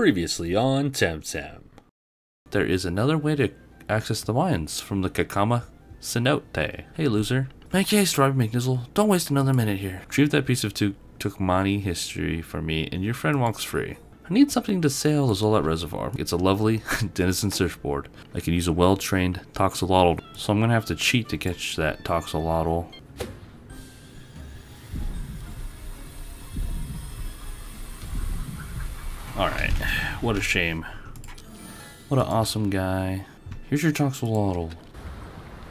Previously on Temtem. There is another way to access the mines from the Kakama Cenote. Hey, loser. Make haste, Robbie McNizzle. Don't waste another minute here. Retrieve that piece of Tucmani history for me, and your friend walks free. I need something to sail the Xolot Reservoir. It's a lovely Denizen surfboard. I can use a well-trained Toxolotl, so I'm gonna have to cheat to catch that Toxolotl. Alright, what a shame. What an awesome guy. Here's your Toxolotl.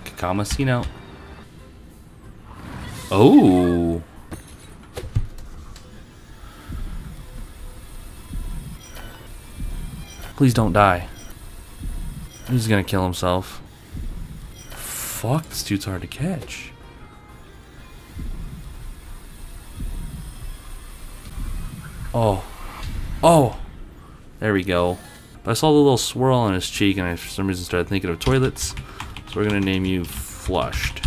Kakama Cenote. Oh! Please don't die. He's gonna kill himself. Fuck, this dude's hard to catch. Oh. Oh! There we go. But I saw the little swirl on his cheek and I for some reason started thinking of toilets. So we're gonna name you Flushed.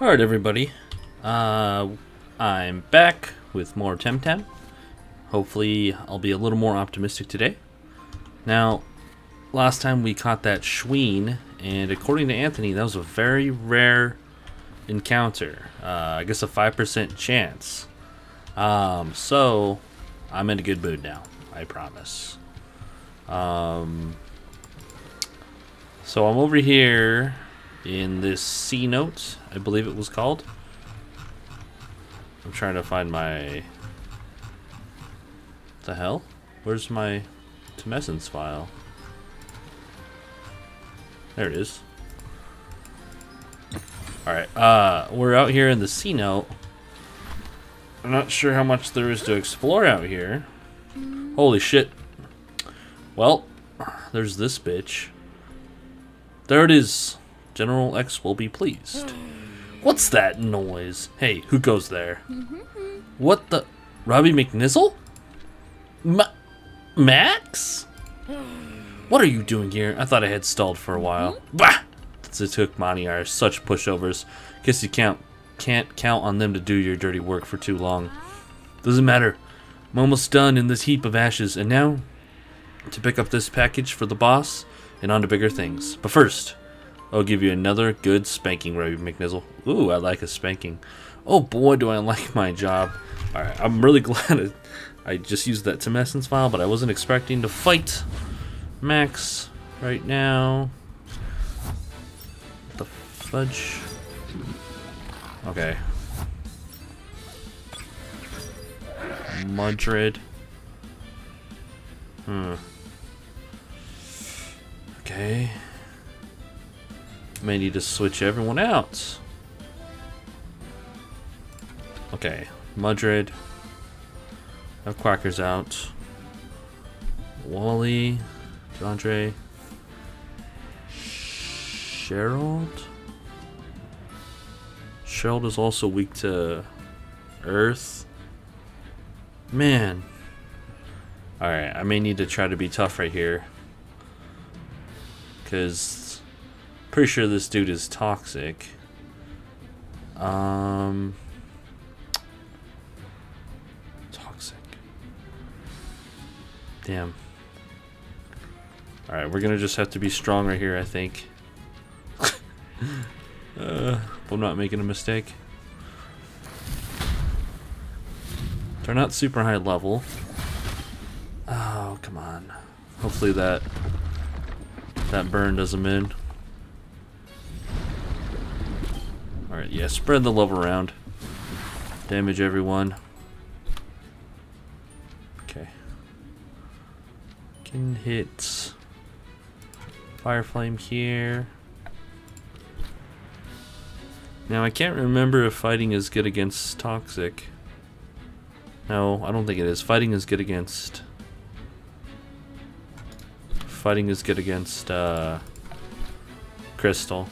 Alright, everybody. Uh, I'm back with more Temtem. Hopefully, I'll be a little more optimistic today. Now, last time we caught that Shuine, and according to Anthony, that was a very rare encounter. Uh, I guess a 5% chance. Um, so, I'm in a good mood now. I promise. Um, so I'm over here in this C note, I believe it was called. I'm trying to find my. The hell? Where's my Tumescence file? There it is. Alright, uh, we're out here in the C note. I'm not sure how much there is to explore out here. Holy shit. Well, there's this bitch. There it is. General X will be pleased. What's that noise? Hey, who goes there? What the? Robbie McNizzle? Ma Max? What are you doing here? I thought I had stalled for a while. Mm-hmm. Bah! The Tucmani are such pushovers. Guess you can't can't count on them to do your dirty work for too long. Doesn't matter. I'm almost done in this heap of ashes, and now to pick up this package for the boss and on to bigger things. But first, I'll give you another good spanking, Robbie McNizzle. Ooh, I like a spanking. Oh boy, do I like my job. Alright, I'm really glad I, just used that Tumescence file, but I wasn't expecting to fight Max right now. What the fudge? Okay. Mudrid. Hmm. Okay. May need to switch everyone out. Okay, Mudrid. Quackers out. Wally, DeAndre, Sherald. Sherald is also weak to Earth. Man. Alright, I may need to try to be tough right here. Because pretty sure this dude is toxic. Um, Damn. All right, we're gonna just have to be strong right here, I think. uh, I'm not making a mistake. They're not super high level. Oh, come on. Hopefully that that burn does them in. Alright, yeah, spread the love around. Damage everyone. Can hit Fire Flame here. Now, I can't remember if fighting is good against Toxic. No, I don't think it is. Fighting is good against... Fighting is good against, uh... Crystal.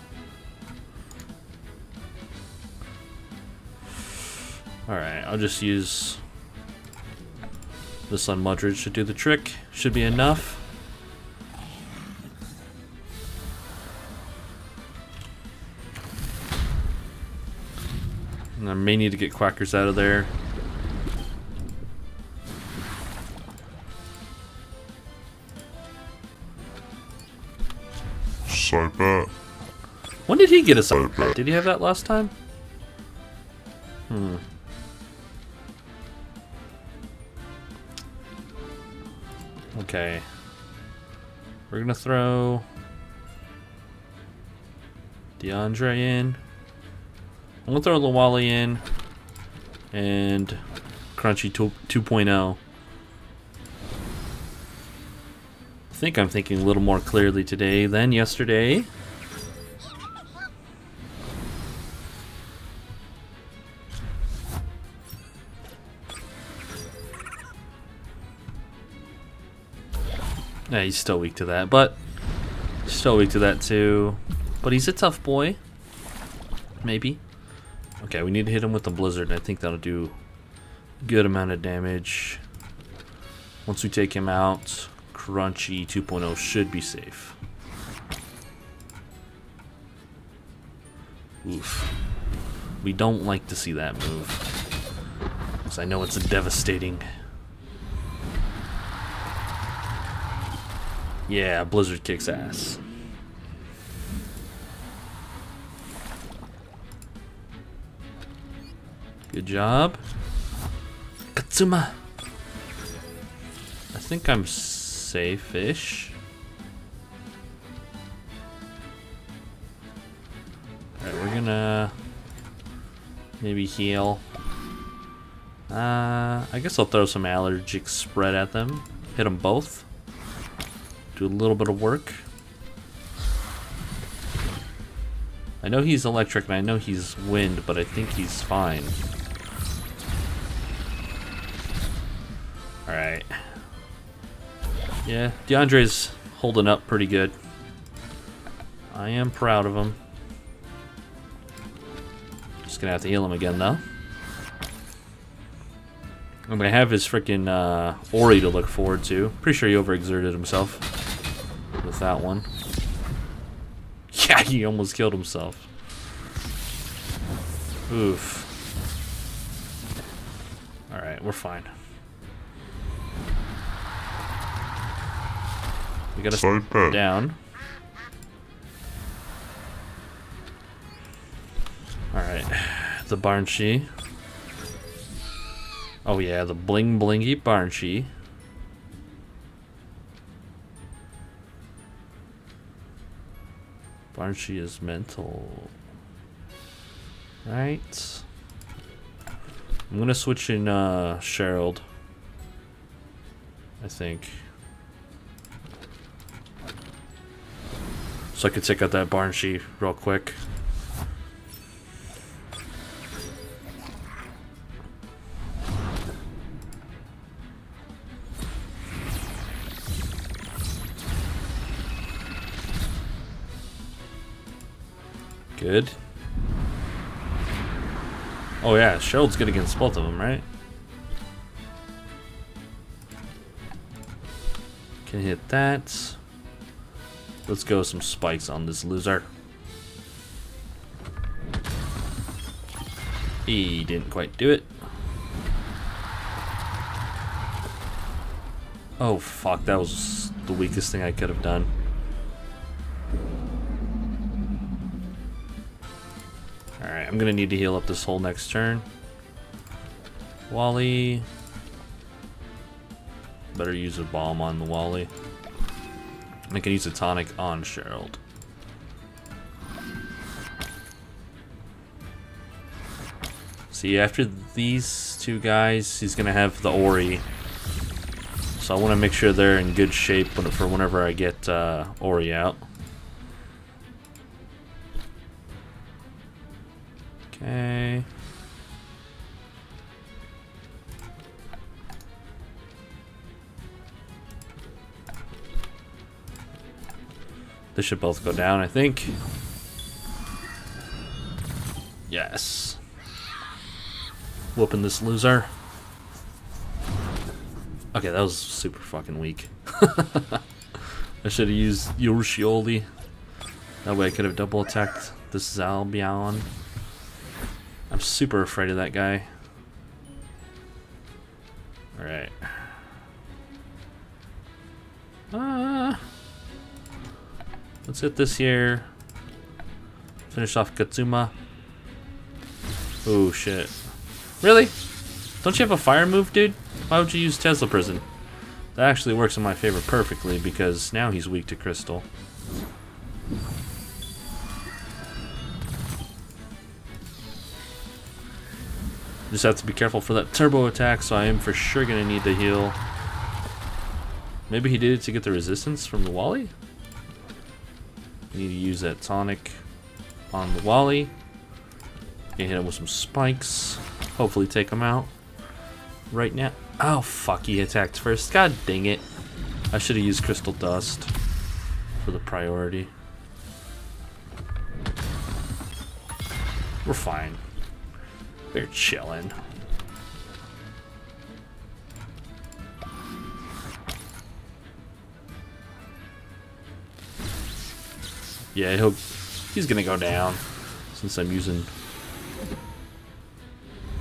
Alright, I'll just use the Sun Mudridge should do the trick. Should be enough. And I may need to get Quackers out of there. Soap. When did he get a soap Did he have that last time? Hmm. Okay. We're gonna throw DeAndre in. I'm gonna throw Lawali in and Crunchy 2.0. I think I'm thinking a little more clearly today than yesterday. He's still weak to that, but still weak to that too. But he's a tough boy. Maybe. Okay, we need to hit him with the blizzard. and I think that'll do good amount of damage. Once we take him out, Crunchy 2.0 should be safe. Oof. We don't like to see that move. Because I know it's a devastating. Yeah, Blizzard kicks ass. Good job. Katsuma. I think I'm safe-ish. Alright, we're gonna maybe heal. Uh, I guess I'll throw some allergic spread at them. Hit them both. Do a little bit of work. I know he's electric and I know he's wind, but I think he's fine. Alright. Yeah, DeAndre's holding up pretty good. I am proud of him. Just gonna have to heal him again though. I'm gonna have his freaking uh, Ori to look forward to. Pretty sure he overexerted himself that one. Yeah, he almost killed himself. Oof. Alright, we're fine. We gotta So bad. down. Alright, the Barnshee. Oh yeah, the bling blingy Barnshee. Barnshee is mental. Right. I'm gonna switch in uh Sherald. I think. So I could take out that Barnshee real quick. Good. Oh yeah, Sherald's good against both of them, right? Can hit that. Let's go some spikes on this loser. He didn't quite do it. Oh fuck, that was the weakest thing I could have done. I'm gonna need to heal up this whole next turn. Wally. Better use a bomb on the Wally. I can use a tonic on Sherald. See, after these two guys, he's gonna have the Ori. So I want to make sure they're in good shape for whenever I get uh, Ori out. Okay. They should both go down, I think. Yes. Whooping this loser. Okay, that was super fucking weak. I should have used Yoroshioli. That way I could have double attacked this Albion. I'm super afraid of that guy. Alright. Uh, let's hit this here. Finish off Katsuma. Oh shit. Really? Don't you have a fire move, dude? Why would you use Tesla Prison? That actually works in my favor perfectly because now he's weak to crystal. Just have to be careful for that turbo attack, so I am for sure gonna need the heal. Maybe he did it to get the resistance from the Wally? Need to use that tonic on the Wally. Can hit him with some spikes. Hopefully take him out. Right now. Oh fuck, he attacked first. God dang it. I should have used Crystal Dust for the priority. We're fine. We're chilling. Yeah, he'll he's gonna go down since I'm using.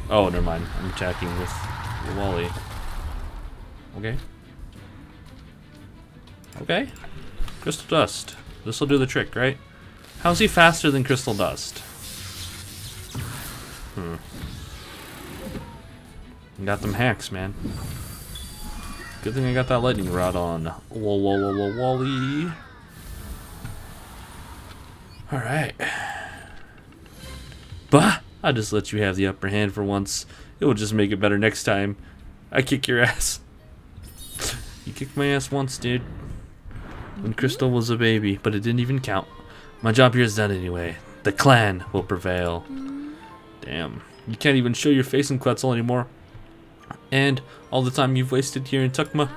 Oh, never mind. I'm attacking with Wally. Okay. Okay. Crystal Dust. This will do the trick, right? How's he faster than Crystal Dust? Hmm. Got them hacks, man. Good thing I got that lightning rod on. Whoa, whoa, whoa, whoa, Wally. Alright. Bah! I'll just let you have the upper hand for once. It will just make it better next time. I kick your ass. you kicked my ass once, dude. When Crystal was a baby, but it didn't even count. My job here is done anyway. The clan will prevail. Damn. You can't even show your face in Quetzal anymore. And all the time you've wasted here in Tucma,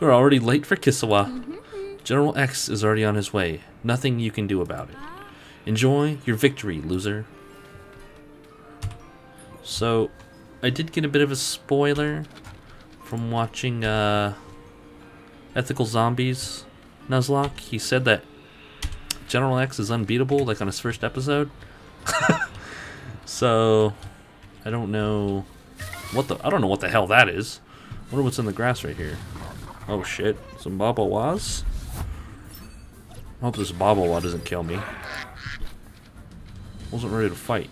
we're already late for Kisiwa. General X is already on his way. Nothing you can do about it. Enjoy your victory, loser. So, I did get a bit of a spoiler from watching uh, Ethical Zombies Nuzlocke. He said that General X is unbeatable, like on his first episode. so, I don't know what the I don't know what the hell that is. I wonder what's in the grass right here. Oh shit, some Babawas. I hope this Babawa doesn't kill me. Wasn't ready to fight.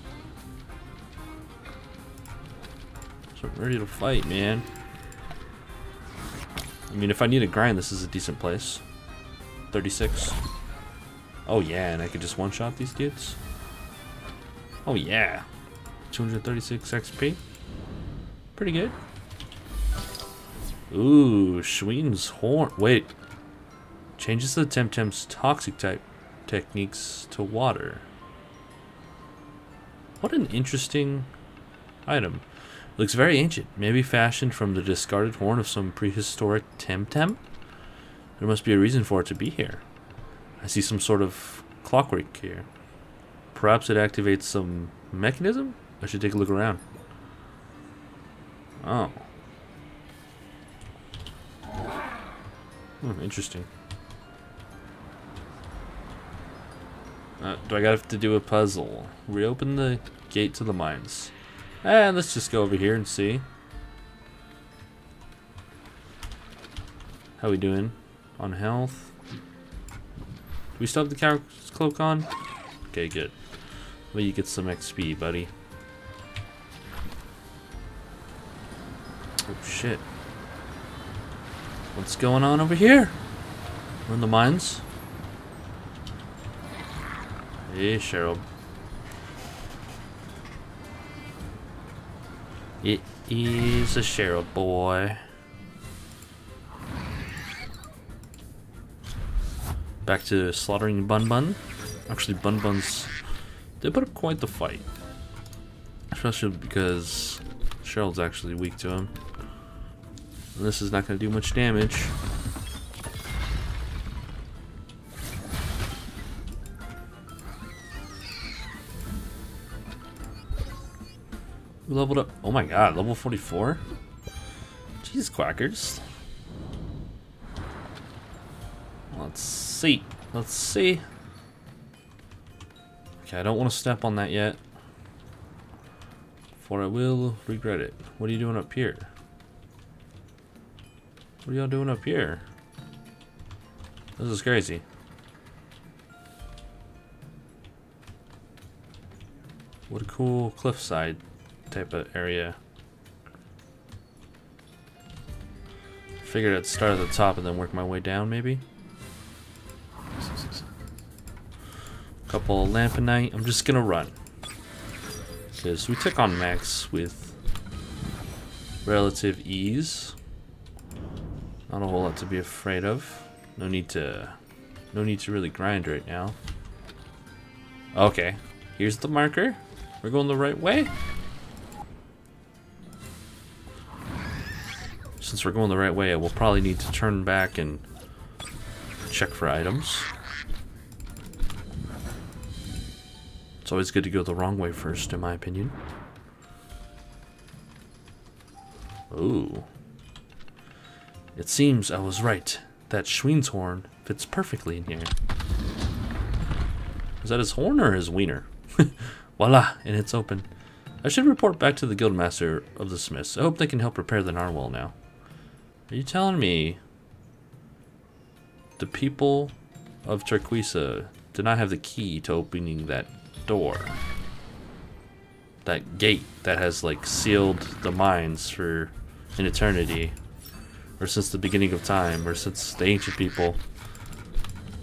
Wasn't ready to fight, man. I mean, if I need a grind, this is a decent place. 36. Oh yeah, and I could just one-shot these dudes. Oh yeah. 236 XP. Pretty good. Ooh, Shuine's horn. Wait. Changes the Temtem's toxic type techniques to water. What an interesting item. Looks very ancient, maybe fashioned from the discarded horn of some prehistoric Temtem? There must be a reason for it to be here. I see some sort of clockwork here. Perhaps it activates some mechanism? I should take a look around. Oh. Hmm, interesting. Uh, do I have to do a puzzle? Reopen the gate to the mines. And let's just go over here and see. How we doing on health? Do we still have the character's cloak on? Okay, good. Well, you get some XP, buddy. Oh shit. What's going on over here? We're in the mines. Hey, Cheryl. It is a Cheryl boy. Back to slaughtering Bun Bun. Actually, Bun Bun's... They put up quite the fight. Especially because Cheryl's actually weak to him. This is not going to do much damage. We leveled up. Oh my god, level 44? Jeez, quackers. Let's see. Let's see. Okay, I don't want to step on that yet. for I will regret it. What are you doing up here? What are y'all doing up here? This is crazy. What a cool cliffside type of area. Figured I'd start at the top and then work my way down, maybe? Couple of Lamponite. I'm just gonna run. Because we took on Max with relative ease. Not a whole lot to be afraid of. No need to no need to really grind right now. Okay. Here's the marker. We're going the right way. Since we're going the right way, we'll probably need to turn back and check for items. It's always good to go the wrong way first, in my opinion. Ooh. It seems I was right. That Shuine's horn fits perfectly in here. Is that his horn or his wiener? Voila, and it's open. I should report back to the guildmaster of the smiths. I hope they can help repair the narwhal now. Are you telling me the people of Turquesa did not have the key to opening that door? That gate that has like sealed the mines for an eternity or since the beginning of time, or since the ancient people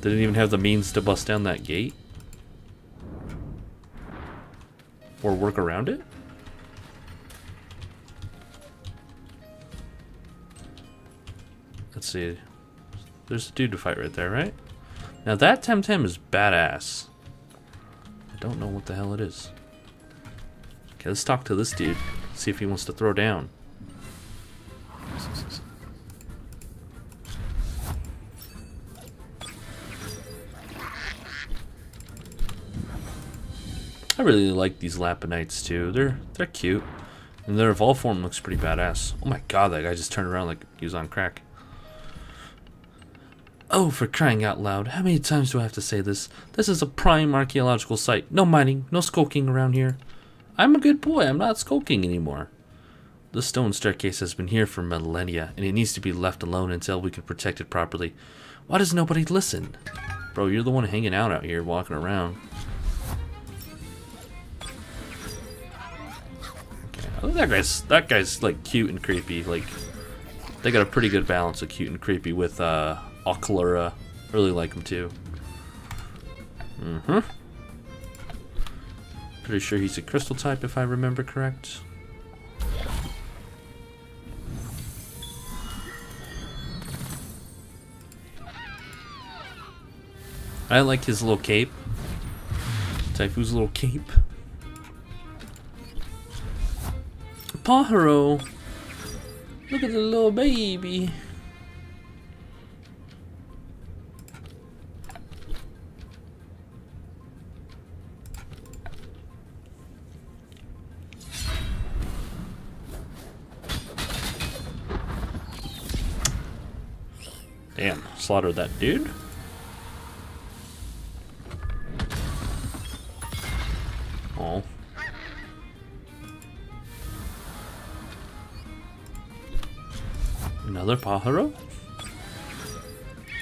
didn't even have the means to bust down that gate? Or work around it? Let's see. There's a dude to fight right there, right? Now that Temtem is badass. I don't know what the hell it is. Okay, let's talk to this dude. See if he wants to throw down. I really like these Lapinites too. They're they're cute. And their evolved form looks pretty badass. Oh my god, that guy just turned around like he was on crack. Oh, for crying out loud, how many times do I have to say this? This is a prime archaeological site. No mining, no skulking around here. I'm a good boy, I'm not skulking anymore. The stone staircase has been here for millennia, and it needs to be left alone until we can protect it properly. Why does nobody listen? Bro, you're the one hanging out out here, walking around. That guy's that guy's like cute and creepy. Like they got a pretty good balance of cute and creepy with uh Ochlura. Really like him too. Mm-hmm. Pretty sure he's a crystal type if I remember correct. I like his little cape. Typhoon's little cape. Paharo. Look at the little baby. Damn, slaughtered that dude. Another Paharo?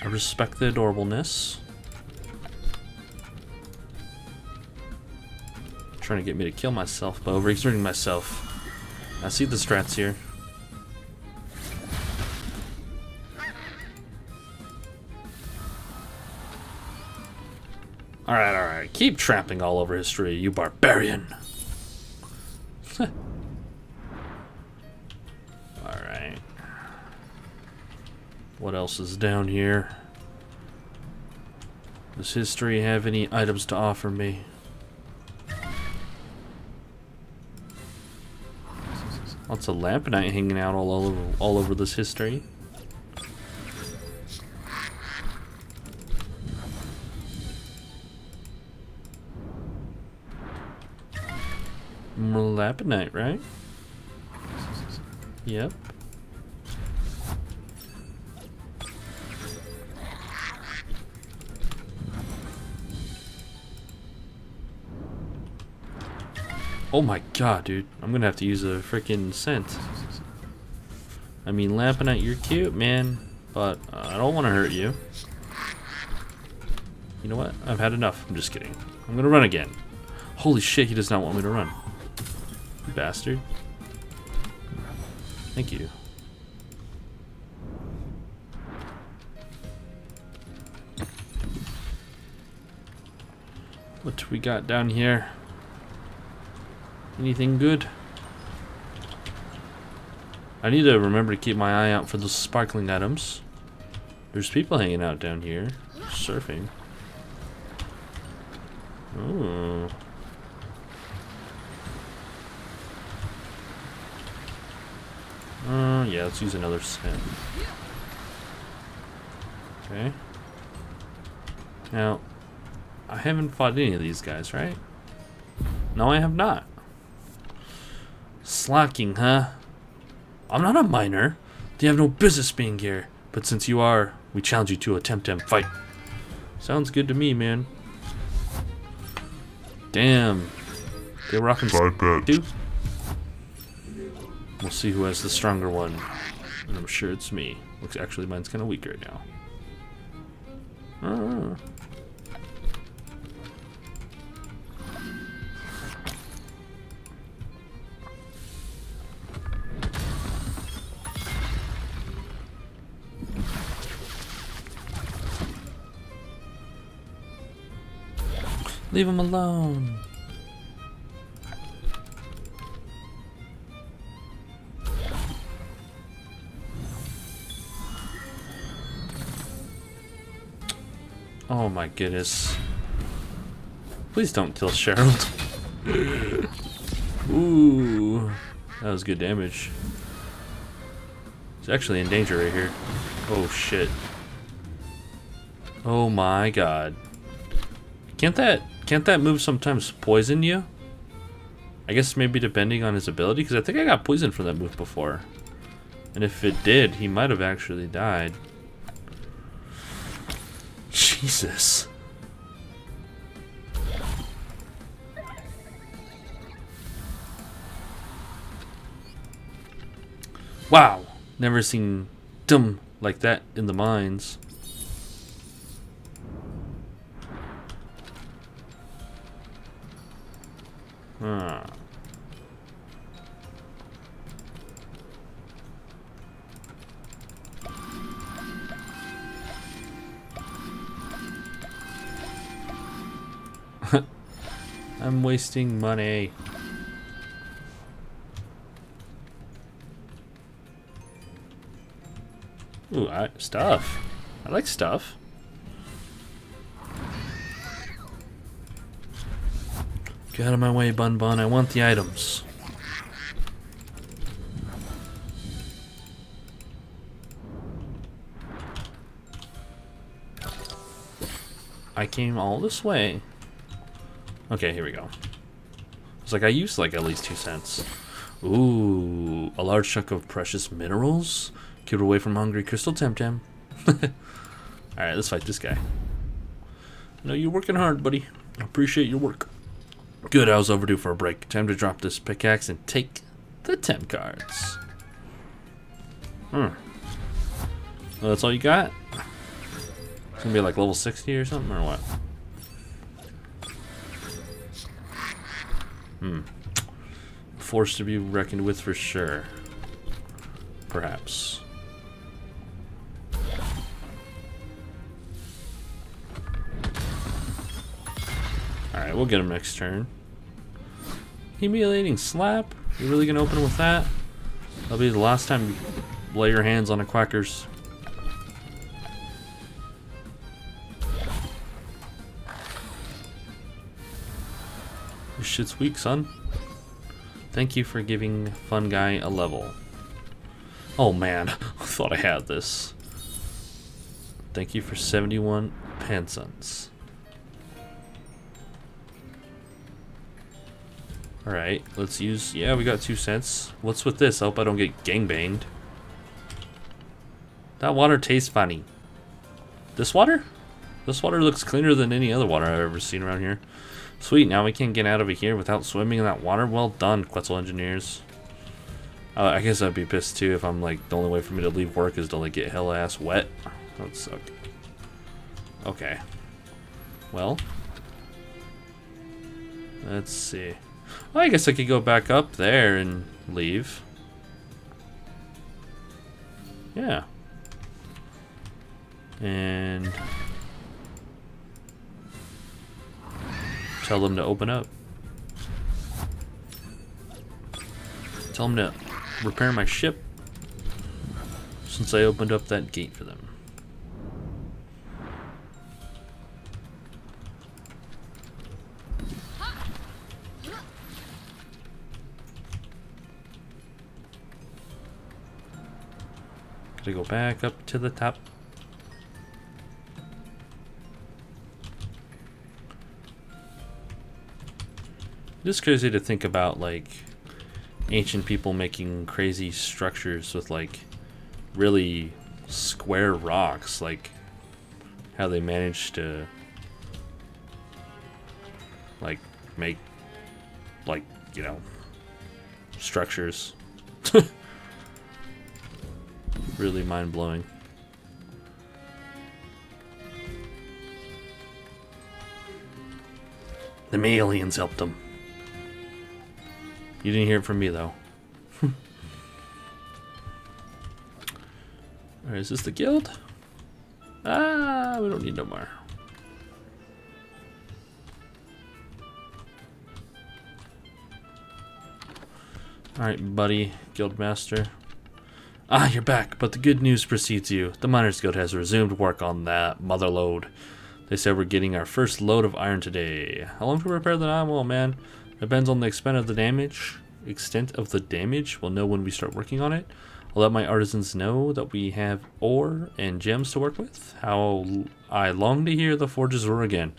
I respect the adorableness. Trying to get me to kill myself by overexerting myself. I see the strats here. Alright, alright. Keep tramping all over history, you barbarian. What else is down here? Does history have any items to offer me? Lots of lamponite hanging out all over all over this history. More right? Yep. Oh my god, dude. I'm gonna have to use a freaking scent. I mean, Lamponite, you're cute, man. But uh, I don't want to hurt you. You know what? I've had enough. I'm just kidding. I'm gonna run again. Holy shit, he does not want me to run. You bastard. Thank you. What we got down here? Anything good? I need to remember to keep my eye out for those sparkling items. There's people hanging out down here, surfing. Ooh. Uh, yeah, let's use another scent. Okay. Now, I haven't fought any of these guys, right? No, I have not. Slacking, huh? I'm not a miner. They have no business being here. But since you are, we challenge you to attempt and fight. Sounds good to me, man. Damn. They're rocking two. We'll see who has the stronger one. And I'm sure it's me. Looks actually mine's kind of weak right now. Ah. Leave him alone. Oh my goodness. Please don't kill Cheryl. Ooh. That was good damage. He's actually in danger right here. Oh shit. Oh my god. Can't that can't that move sometimes poison you? I guess maybe depending on his ability, because I think I got poisoned from that move before. And if it did, he might have actually died. Jesus. Wow. Never seen dumb like that in the mines. Wasting money. Ooh, I, stuff. I like stuff. Get out of my way, Bun Bun. I want the items. I came all this way. Okay, here we go. Like I used like at least two scents. Ooh, a large chunk of precious minerals? Keep it away from hungry crystal Temtem. Alright, let's fight this guy. No, you're working hard, buddy. I appreciate your work. Good, I was overdue for a break. Time to drop this pickaxe and take the TemCards. Hmm. Well, that's all you got? It's gonna be like level 60 or something, or what? Hmm. Forced to be reckoned with for sure. Perhaps. Alright, we'll get him next turn. Humiliating slap? You really gonna open with that? That'll be the last time you lay your hands on a quackers. Shit's weak, son. Thank you for giving Fun Guy a level. Oh man, I thought I had this. Thank you for 71 pansuns. Alright, let's use... Yeah, we got two cents. What's with this? I hope I don't get gangbanged. That water tastes funny. This water? This water looks cleaner than any other water I've ever seen around here. Sweet, now we can get out of here without swimming in that water. Well done, Quetzal Engineers. Uh, I guess I'd be pissed too if I'm like, the only way for me to leave work is to like get hell ass wet. That would suck. Okay. Well. Let's see. Well, I guess I could go back up there and leave. Yeah. And tell them to open up. Tell them to repair my ship since I opened up that gate for them. Gotta go back up to the top. It is crazy to think about like ancient people making crazy structures with like really square rocks, like how they managed to like make like, you know, structures. really mind blowing. The aliens helped them. You didn't hear it from me though. Alright, is this the guild? Ah, we don't need no more. Alright, buddy, guildmaster. Ah, you're back, but the good news precedes you. The Miners Guild has resumed work on that mother load. They said we're getting our first load of iron today. How long to repair the iron? Well, man, depends on the extent of the damage. Extent of the damage. We'll know when we start working on it. I'll let my artisans know that we have ore and gems to work with. How I long to hear the forges roar again.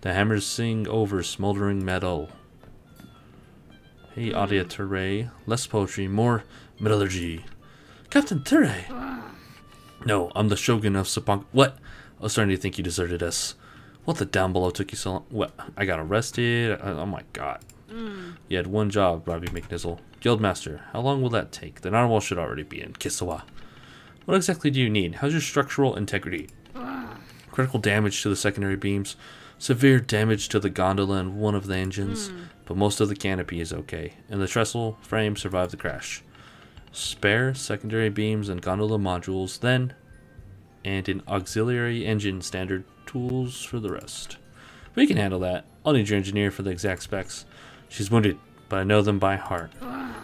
The hammers sing over smoldering metal. Hey, Adia hmm. Ture. Less poetry, more metallurgy. Captain Ture! Ah. No, I'm the Shogun of Sapong. What? Oh, I was starting to think you deserted us. What the down below took you so long? What? I got arrested? Oh my god. Mm. You had one job, Robbie McNizzle. Guildmaster, how long will that take? The narwhal should already be in Kisiwa. What exactly do you need? How's your structural integrity? Critical damage to the secondary beams, severe damage to the gondola and one of the engines, mm. but most of the canopy is okay, and the trestle frame survived the crash. Spare secondary beams and gondola modules, then, and an auxiliary engine standard tools for the rest. We can handle that. I'll need your engineer for the exact specs. She's wounded, but I know them by heart.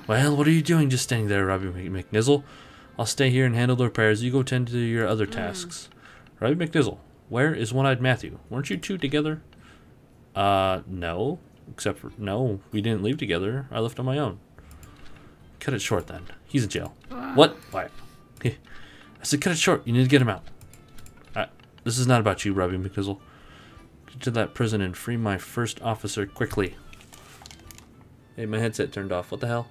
Well, what are you doing just standing there, Robbie McNizzle? I'll stay here and handle the repairs. You go tend to your other tasks. Mm. Robbie McNizzle, where is One-Eyed Matthew? Weren't you two together? Uh, no. Except for, no, we didn't leave together. I left on my own. Cut it short then. He's in jail. What? Why? I said cut it short. You need to get him out. This is not about you, Robbie McNizzle. Get to that prison and free my first officer quickly. Hey, my headset turned off. What the hell?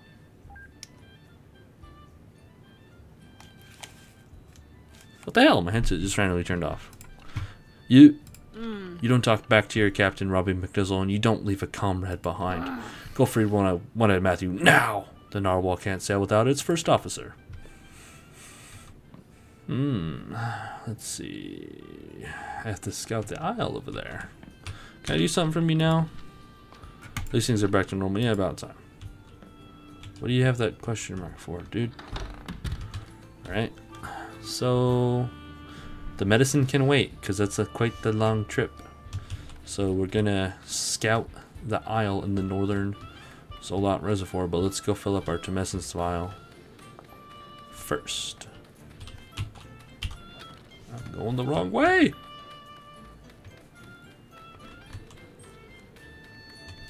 What the hell? My headset just randomly turned off. You mm. you don't talk back to your captain, Robbie McNizzle, and you don't leave a comrade behind. Go free one wanted Matthew now. The narwhal can't sail without its first officer. Hmm. Let's see. I have to scout the isle over there. Can I do something from you now? These things are back to normal. Yeah, about time. What do you have that question mark for, dude? Alright. So, the medicine can wait, because that's a quite the long trip. So we're gonna scout the isle in the northern Xolot Reservoir, but let's go fill up our tumescence vial first. Going the wrong way!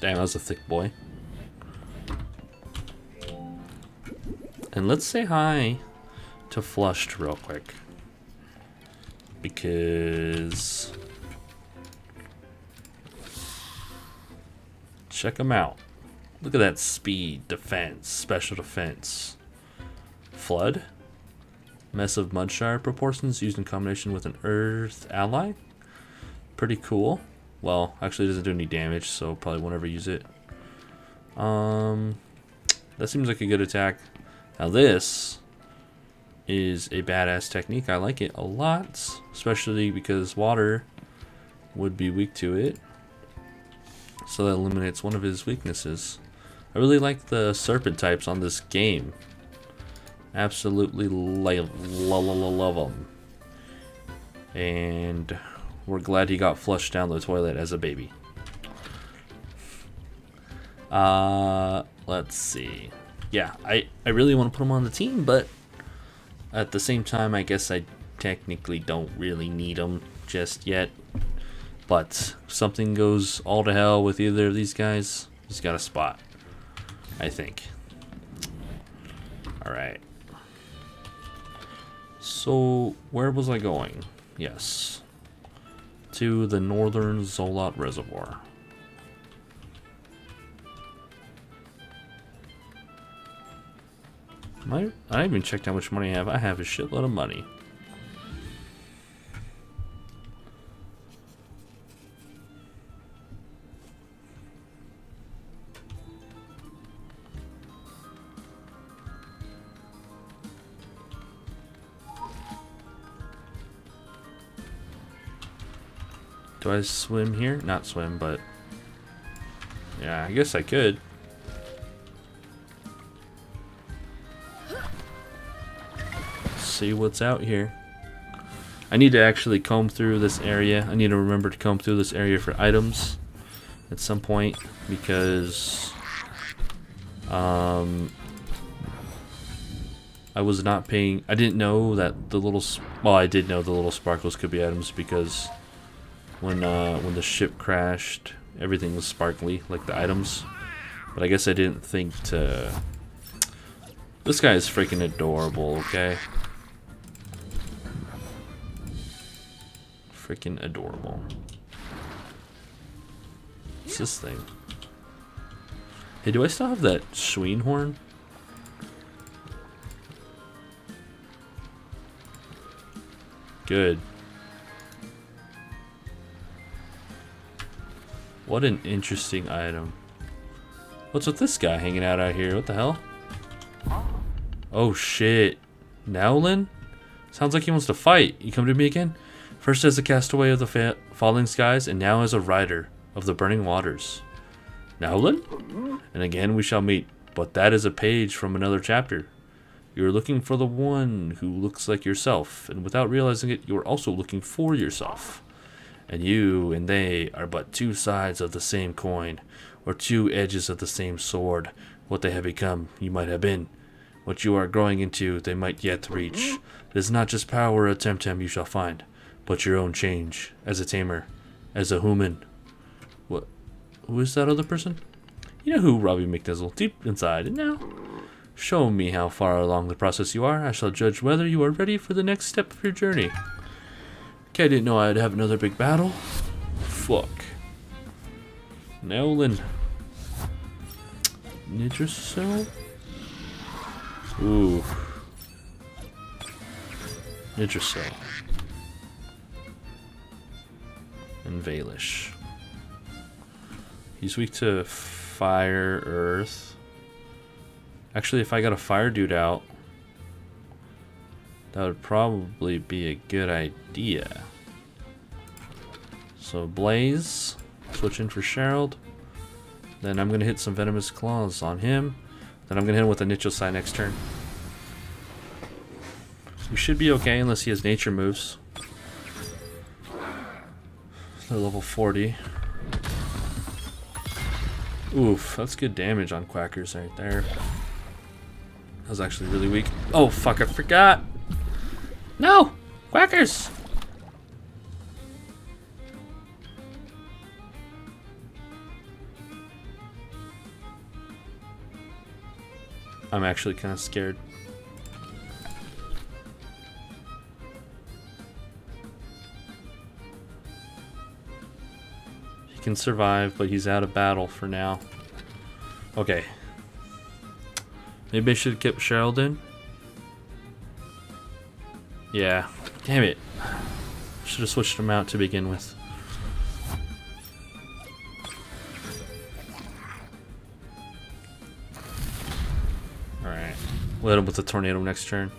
Damn, that's a thick boy. And let's say hi to Flushed real quick. Because... Check him out. Look at that speed, defense, special defense. Flood? Mess of Mudshire proportions used in combination with an Earth ally? Pretty cool. Well, actually it doesn't do any damage, so probably won't ever use it. Um, that seems like a good attack. Now this is a badass technique. I like it a lot, especially because water would be weak to it. So that eliminates one of his weaknesses. I really like the serpent types on this game. Absolutely love, love, love them. And we're glad he got flushed down the toilet as a baby. Uh, let's see. Yeah, I, I really want to put him on the team, but at the same time, I guess I technically don't really need him just yet. But something goes all to hell with either of these guys, he's got a spot. I think. Alright. So, where was I going? Yes. To the northern Xolot Reservoir. I, I even checked how much money I have. I have a shitload of money. Do I swim here? Not swim, but... Yeah, I guess I could. See what's out here. I need to actually comb through this area. I need to remember to comb through this area for items at some point because um, I was not paying. I didn't know that the little. Well, I did know the little sparkles could be items because when uh, when the ship crashed, everything was sparkly, like the items. But I guess I didn't think to... This guy is freaking adorable, okay? Freaking adorable. What's this thing? Hey, do I still have that Shuine horn? Good. What an interesting item. What's with this guy hanging out out here? What the hell? Oh shit. Naolin? Sounds like he wants to fight. You come to me again? First as a castaway of the falling skies, and now as a rider of the burning waters. Naolin? And again we shall meet, but that is a page from another chapter. You are looking for the one who looks like yourself, and without realizing it, you are also looking for yourself and you and they are but two sides of the same coin, or two edges of the same sword. What they have become, you might have been. What you are growing into, they might yet reach. It is not just power or Temtem you shall find, but your own change, as a tamer, as a human. What? Who is that other person? You know who, Robbie McNizzle, deep inside. And now, show me how far along the process you are. I shall judge whether you are ready for the next step of your journey. Okay, I didn't know I'd have another big battle. Fuck. Naolin. Nidrasel? Ooh. Nidrasel. And Valash. He's weak to fire, earth. Actually, if I got a fire dude out, that would probably be a good idea. So Blaze, switch in for Sherald. Then I'm going to hit some Venomous Claws on him. Then I'm going to hit him with a Side next turn. We should be okay unless he has nature moves. They're level 40. Oof, that's good damage on Quackers right there. That was actually really weak. Oh, fuck, I forgot! No! Quackers! I'm actually kind of scared. He can survive, but he's out of battle for now. Okay. Maybe I should have kept Sheldon. Yeah. Damn it. Should have switched them out to begin with. Alright. Let him with the tornado next turn.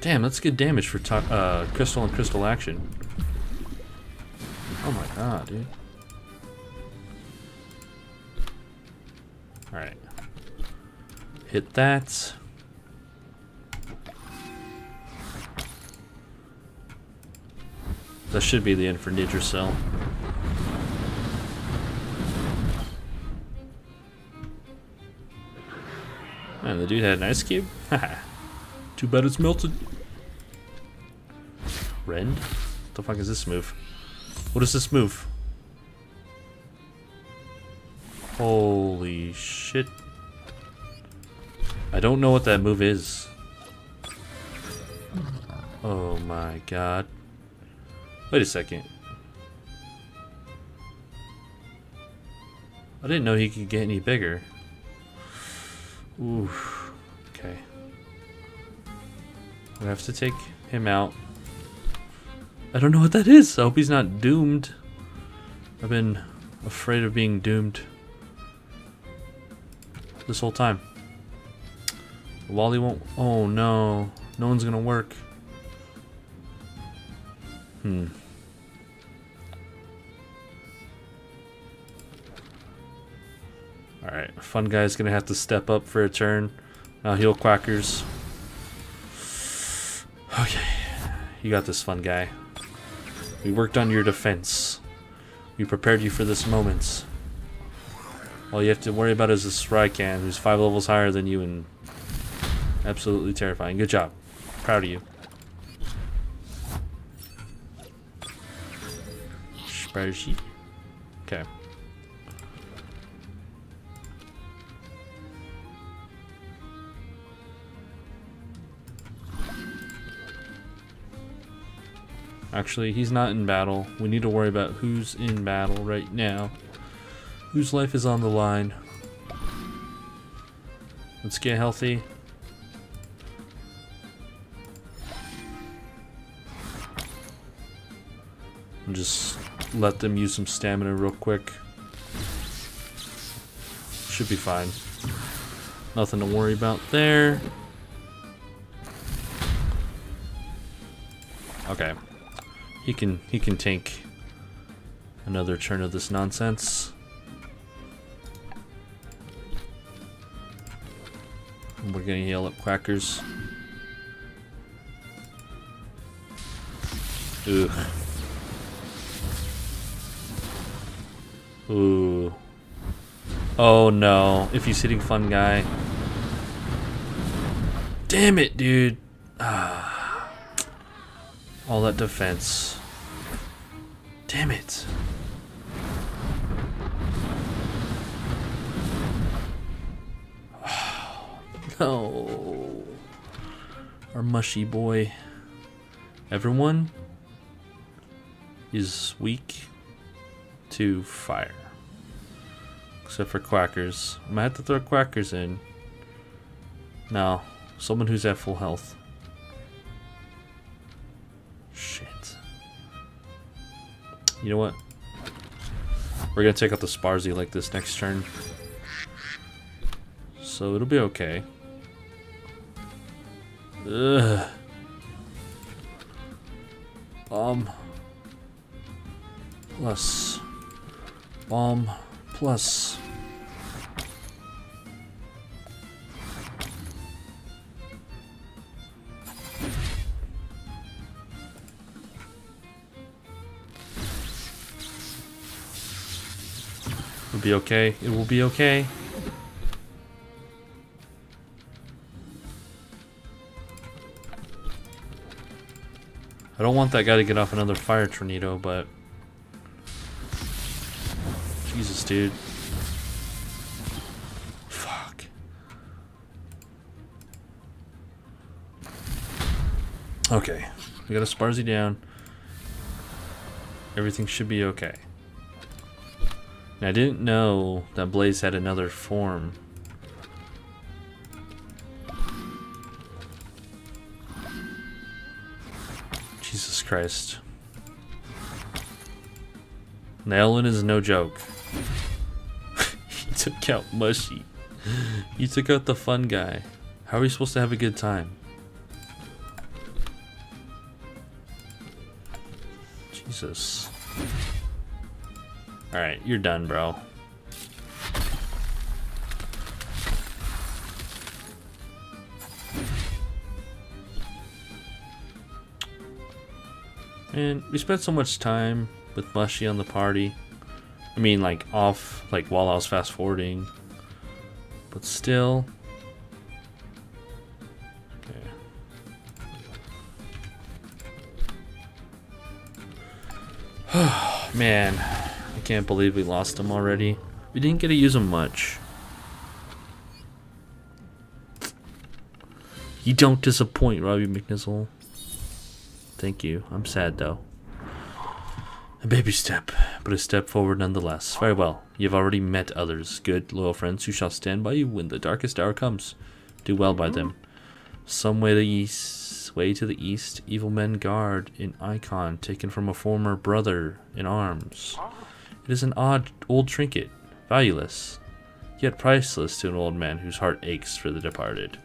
Damn, that's good damage for uh, crystal and crystal action. Oh my god, dude. Alright. Hit that. That should be the end for Nidrasel. And the dude had an ice cube? Haha. Too bad it's melted. Rend? What the fuck is this move? What is this move? Holy shit. I don't know what that move is. Oh my god. Wait a second. I didn't know he could get any bigger. Ooh. Okay. We have to take him out. I don't know what that is. I hope he's not doomed. I've been afraid of being doomed this whole time. Wally won't... Oh no. No one's gonna work. Hmm. Fun Guy's gonna have to step up for a turn. Uh, now heal Quackers. Okay. You got this, Fun Guy. We worked on your defense. We prepared you for this moment. All you have to worry about is this Raican, who's five levels higher than you and absolutely terrifying. Good job. Proud of you. Sparzy. Okay. Actually, he's not in battle. We need to worry about who's in battle right now. Whose life is on the line. Let's get healthy. And just let them use some stamina real quick. Should be fine. Nothing to worry about there. Okay. He can he can tank another turn of this nonsense. And we're gonna heal up Quackers. Ugh. Ooh. Oh no. If he's hitting fun guy. Damn it, dude. Ah. All that defense. Damn it. no. Our mushy boy. Everyone is weak to fire. Except for quackers. I might have to throw quackers in. No. Someone who's at full health. You know what? We're gonna take out the Sparzy like this next turn. So it'll be okay. Ugh. Bomb. Plus. Bomb. Plus. It'll be okay. It will be okay. I don't want that guy to get off another fire tornado, but... Jesus, dude. Fuck. Okay. We got a Sparzy down. Everything should be okay. I didn't know that Blaze had another form. Jesus Christ. Naolin is no joke. he took out Mushy. you took out the fun guy. How are we supposed to have a good time? Jesus. Alright, you're done, bro. And we spent so much time with Mushy on the party. I mean, like, off, like, while I was fast forwarding. But still. Man, can't believe we lost him already. We didn't get to use him much. You don't disappoint, Robbie McNizzle. Thank you. I'm sad though. A baby step, but a step forward nonetheless. Very well. You've already met others, good, loyal friends who shall stand by you when the darkest hour comes. Do well by them. Some way the east, way to the east, evil men guard an icon taken from a former brother in arms. It is an odd old trinket, valueless, yet priceless to an old man whose heart aches for the departed.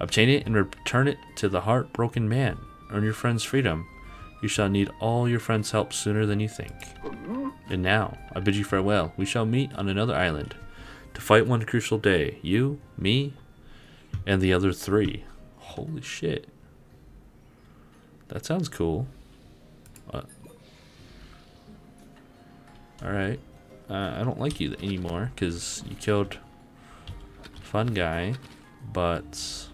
Obtain it and return it to the heartbroken man. Earn your friend's freedom. You shall need all your friend's help sooner than you think. And now, I bid you farewell. We shall meet on another island to fight one crucial day. You, me, and the other three. Holy shit. That sounds cool. Alright. Uh, I don't like you anymore because you killed Fun Guy, but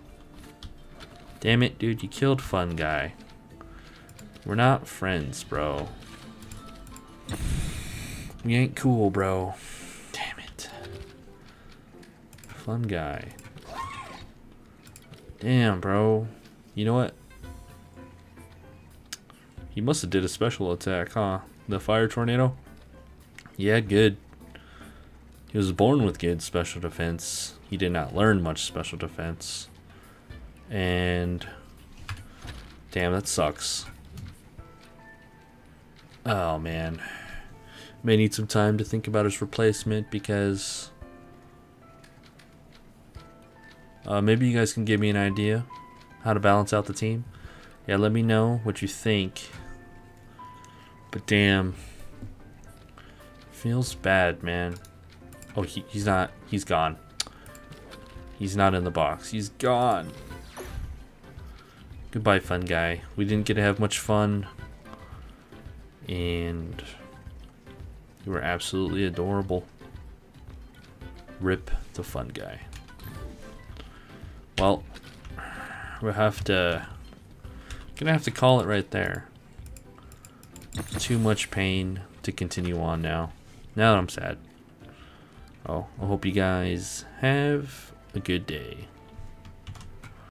Damn it, dude, you killed Fun Guy. We're not friends, bro. We ain't cool, bro. Damn it. Fun Guy. Damn, bro. You know what? He must have did a special attack, huh? The fire tornado? Yeah, good. He was born with good special defense. He did not learn much special defense. And damn, that sucks. Oh man. May need some time to think about his replacement because uh, maybe you guys can give me an idea how to balance out the team. Yeah, let me know what you think. But damn. Feels bad, man. Oh, he, he's not. He's gone. He's not in the box. He's gone. Goodbye, fun guy. We didn't get to have much fun. And you were absolutely adorable. Rip the fun guy. Well, we'll have to... Gonna have to call it right there. Too much pain to continue on now. Now I'm sad. Oh, I hope you guys have a good day.